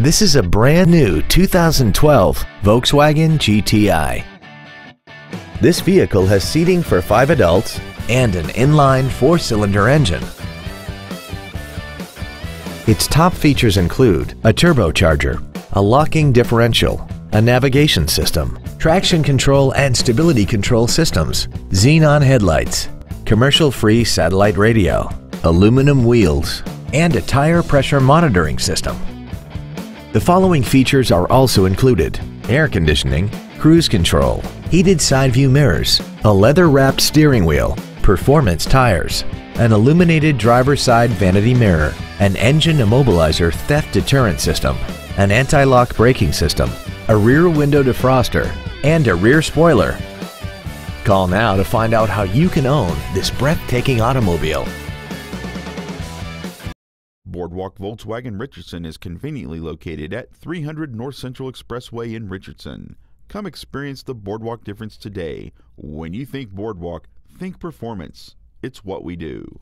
This is a brand new 2012 Volkswagen GTI. This vehicle has seating for five adults and an inline four-cylinder engine. Its top features include a turbocharger, a locking differential, a navigation system, traction control and stability control systems, xenon headlights, commercial-free satellite radio, aluminum wheels, and a tire pressure monitoring system. The following features are also included. Air conditioning, cruise control, heated side view mirrors, a leather-wrapped steering wheel, performance tires, an illuminated driver's side vanity mirror, an engine immobilizer theft deterrent system, an anti-lock braking system, a rear window defroster, and a rear spoiler. Call now to find out how you can own this breathtaking automobile. Boardwalk Volkswagen Richardson is conveniently located at 300 North Central Expressway in Richardson. Come experience the Boardwalk difference today. When you think Boardwalk, think performance. It's what we do.